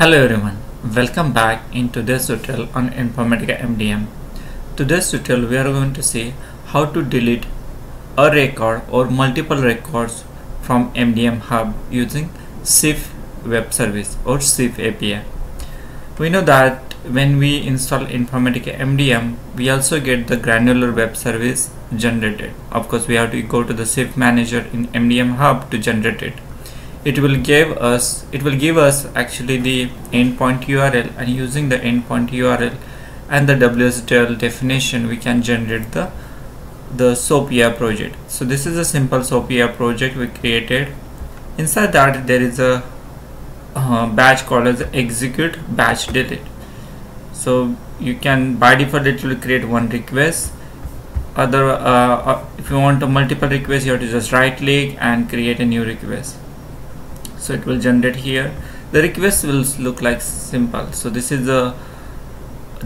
Hello everyone, welcome back in today's tutorial on Informatica MDM. Today's tutorial we are going to see how to delete a record or multiple records from MDM Hub using SIF web service or SIF API. We know that when we install Informatica MDM, we also get the granular web service generated. Of course, we have to go to the SIF manager in MDM Hub to generate it it will give us it will give us actually the endpoint URL and using the endpoint URL and the WSDL definition we can generate the the SOAP UI project. So this is a simple SOAP UI project we created. Inside that there is a uh, batch called as execute batch delete. So you can by default it will create one request. Other uh, uh, if you want a multiple request you have to just right click and create a new request so it will generate here. The request will look like simple. So this is a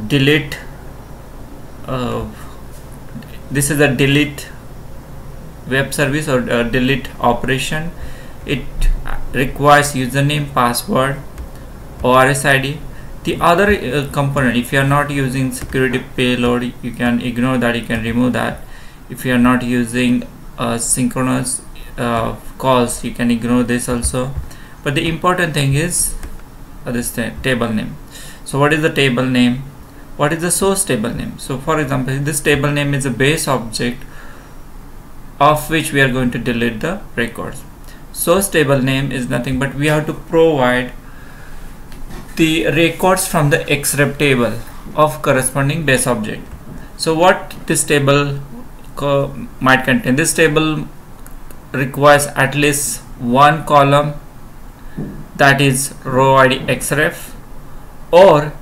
delete uh, this is a delete web service or delete operation. It requires username password ORS ID the other uh, component if you are not using security payload you can ignore that you can remove that. If you are not using synchronous uh, calls you can ignore this also. But the important thing is uh, this table name. So what is the table name? What is the source table name? So for example this table name is a base object of which we are going to delete the records. Source table name is nothing but we have to provide the records from the xref table of corresponding base object. So what this table might contain? This table requires at least one column that is row id xref or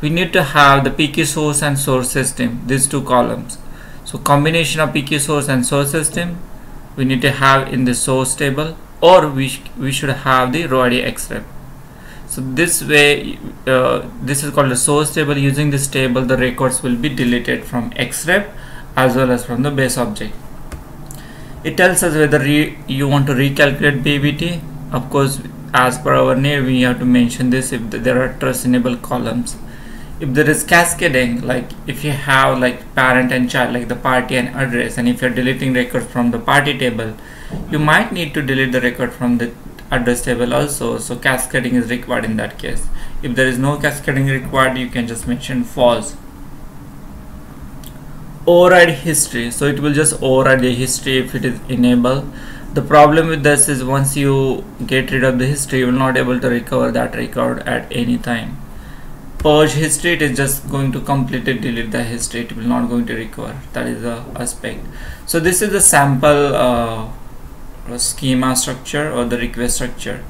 we need to have the pk source and source system these two columns. So combination of pk source and source system we need to have in the source table or we, sh we should have the row id xref so this way uh, this is called the source table. Using this table the records will be deleted from xref as well as from the base object it tells us whether you want to recalculate BVT of course as per our name we have to mention this if there are trust columns. If there is cascading like if you have like parent and child like the party and address and if you're deleting records from the party table you might need to delete the record from the address table also. So cascading is required in that case. If there is no cascading required you can just mention false override history. So it will just override the history if it is enabled the problem with this is once you get rid of the history you will not able to recover that record at any time. Purge history it is just going to completely delete the history. It will not going to recover. That is the aspect. So this is the sample uh, schema structure or the request structure.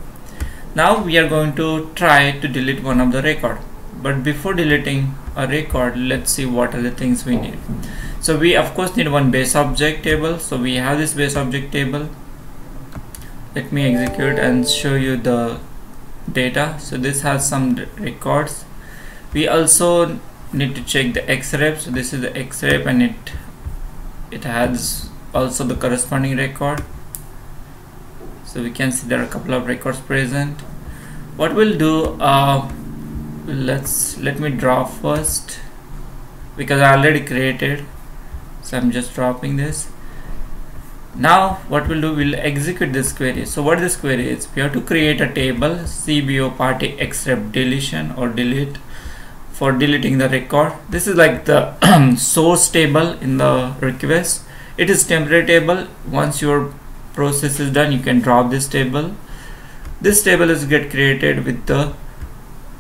Now we are going to try to delete one of the record. But before deleting a record let's see what are the things we need so we of course need one base object table. So we have this base object table. Let me execute and show you the data. So this has some records. We also need to check the xref so this is the xref and it it has also the corresponding record. So we can see there are a couple of records present. What we'll do uh, let's let me draw first because I already created so I'm just dropping this. Now what we'll do we'll execute this query. So what this query is we have to create a table cbo party xref deletion or delete for deleting the record. This is like the source table in the request. It is temporary table. Once your process is done you can drop this table. This table is get created with the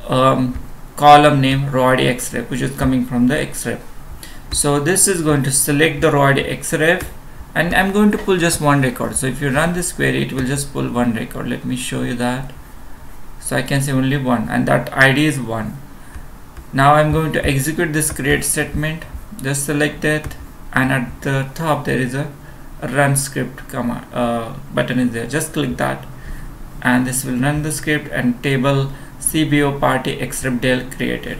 um, column name row id xref which is coming from the xref so this is going to select the row id xref and I'm going to pull just one record. So if you run this query it will just pull one record. Let me show you that. So I can say only one and that ID is one. Now I'm going to execute this create statement. Just select it and at the top there is a run script command uh, button is there. Just click that and this will run the script and table CBO party xref del created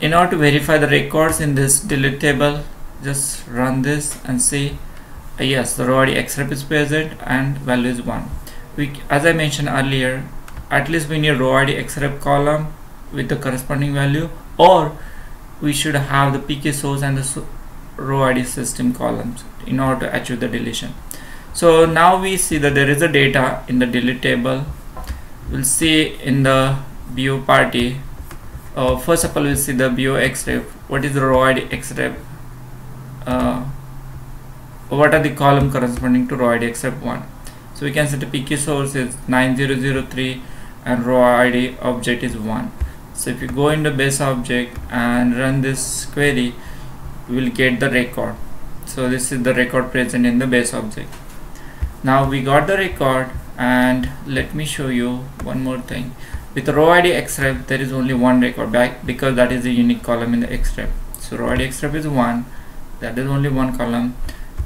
in order to verify the records in this delete table just run this and see uh, yes the row id xref is present and value is 1 we as I mentioned earlier at least we need row id xref column with the corresponding value or we should have the pk source and the row id system columns in order to achieve the deletion. So now we see that there is a data in the delete table. We'll see in the view party uh, first of all we'll see the bo xref what is the row id xref uh, what are the column corresponding to row id xref 1 so we can set the pk source is 9003 and row id object is 1 so if you go into base object and run this query you will get the record. So this is the record present in the base object. Now we got the record and let me show you one more thing with row id xref there is only one record back because that is the unique column in the xref so row id xref is one. That is only one column.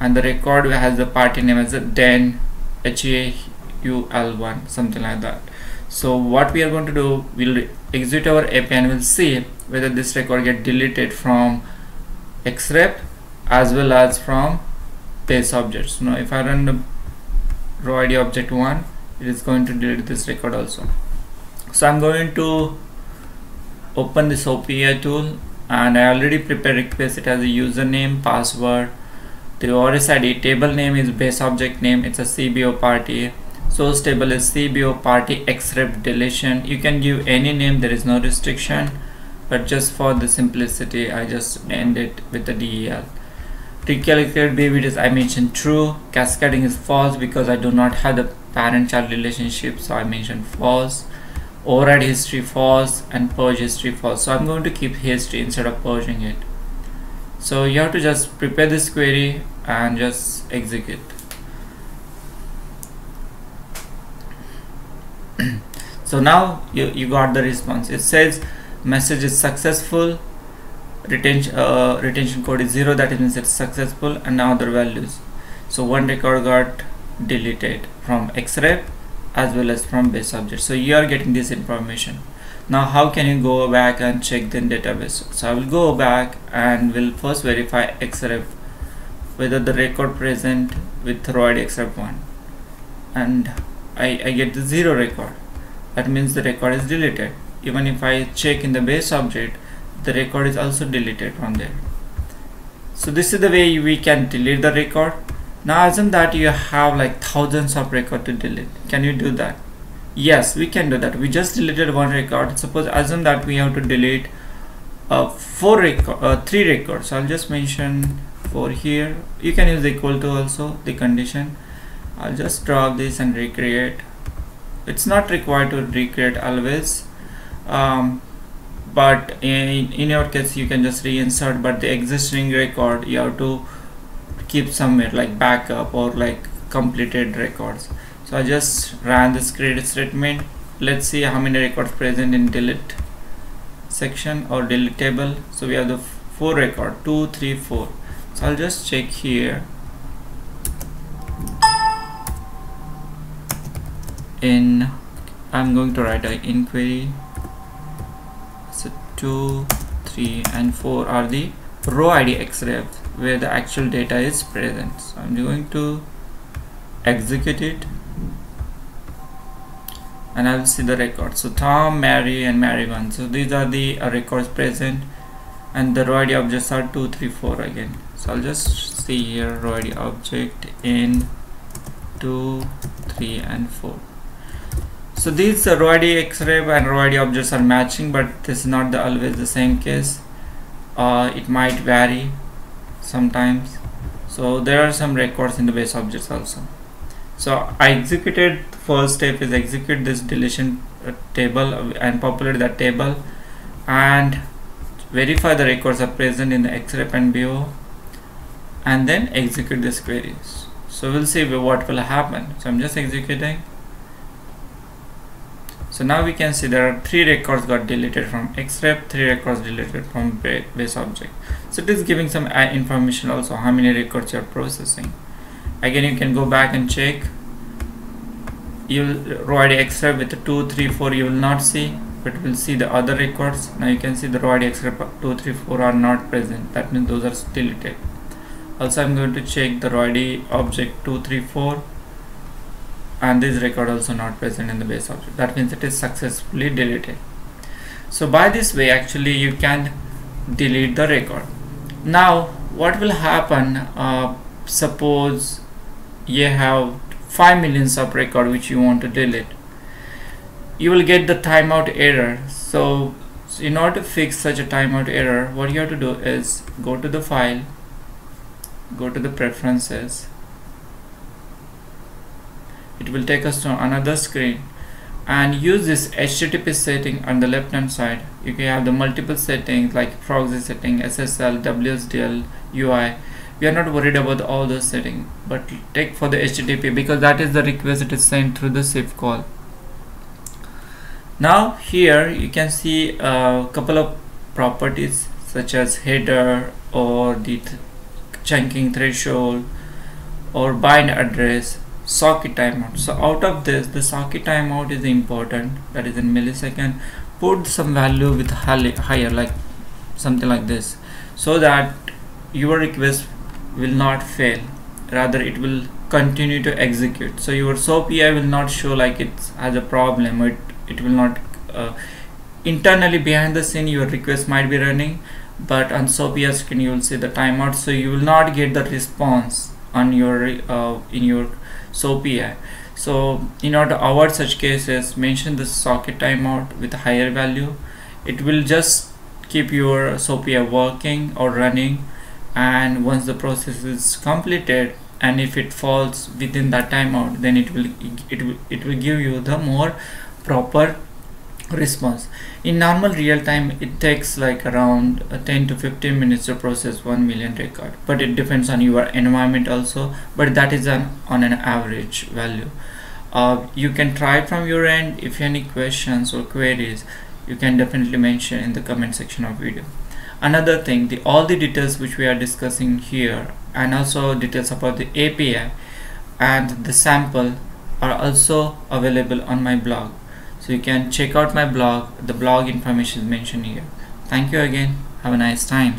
And the record has the party name as a den HAUL1 something like that. So what we are going to do we'll exit our API and we'll see whether this record get deleted from xref as well as from base objects. Now if I run the row id object 1 it is going to delete this record also so I'm going to open this OPI tool and I already prepared request. It as a username password. The ORS ID table name is base object name. It's a CBO party. Source table is CBO party xref deletion. You can give any name. There is no restriction. But just for the simplicity I just end it with the DEL recalculated BVT is I mentioned true. Cascading is false because I do not have the parent-child relationship so I mentioned false override history false and purge history false. So I'm going to keep history instead of purging it. So you have to just prepare this query and just execute. So now you, you got the response. It says message is successful. Retention uh, retention code is zero. That means it's successful. And now other values. So one record got deleted from xref as well as from base object so you are getting this information. Now how can you go back and check the database? So i will go back and will first verify xref whether the record present with row id xref 1 and I, I get the zero record. That means the record is deleted. Even if I check in the base object the record is also deleted from there. So this is the way we can delete the record now assume that you have like thousands of record to delete? Can you do that? Yes we can do that. We just deleted one record. Suppose assume that we have to delete uh, four record uh, three records. So I'll just mention for here. You can use the equal to also the condition. I'll just drop this and recreate. It's not required to recreate always um, but in, in your case you can just reinsert but the existing record you have to keep somewhere like backup or like completed records. So I just ran this create statement. Let's see how many records present in delete section or delete table so we have the four record two three four. So I'll just check here. In I'm going to write an inquiry. So 2 3 and 4 are the row id xref where the actual data is present. So I'm going to execute it. And I'll see the records so Tom Mary and Mary 1 so these are the uh, records present. And the row id objects are 2 3 4 again. So I'll just see here row id object in 2 3 and 4 so these uh, row id xref and row id objects are matching but this is not the always the same case uh, it might vary sometimes. So there are some records in the base objects also. So I executed first step is execute this deletion uh, table and populate that table and verify the records are present in the XREF and bo and then execute this queries. So we'll see what will happen. So I'm just executing so now we can see there are three records got deleted from xref three records deleted from base object. So it is giving some uh, information also how many records you are processing. Again you can go back and check. You'll row id xref with the 2 3 4 you will not see but we'll see the other records. Now you can see the row id xref 2 3 4 are not present. That means those are deleted. Also i'm going to check the row object 2 3 4 and this record also not present in the base object. That means it is successfully deleted. So by this way actually you can delete the record. Now what will happen uh, suppose you have 5 million sub record which you want to delete. You will get the timeout error. So, so in order to fix such a timeout error what you have to do is go to the file go to the preferences it will take us to another screen. And use this HTTP setting on the left hand side. You can have the multiple settings like proxy setting SSL WSDL UI we are not worried about all those settings but take for the HTTP because that is the request it is sent through the SIF call. Now here you can see a couple of properties such as header or the th chunking threshold or bind address socket timeout. So out of this the socket timeout is important that is in millisecond. Put some value with higher like something like this so that your request will not fail. Rather it will continue to execute. So your SOAP UI will not show like it has a problem. It, it will not uh, internally behind the scene your request might be running but on SOAP screen you will see the timeout. So you will not get the response on your uh, in your UI so in order to avoid such cases mention the socket timeout with a higher value. It will just keep your SOAP working or running and once the process is completed and if it falls within that timeout then it will it will it will give you the more proper response. In normal real time it takes like around uh, 10 to 15 minutes to process 1 million record but it depends on your environment also. But that is an on an average value. Uh, you can try from your end. If you have any questions or queries you can definitely mention in the comment section of video. Another thing the all the details which we are discussing here and also details about the API and the sample are also available on my blog so you can check out my blog. The blog information is mentioned here. Thank you again. Have a nice time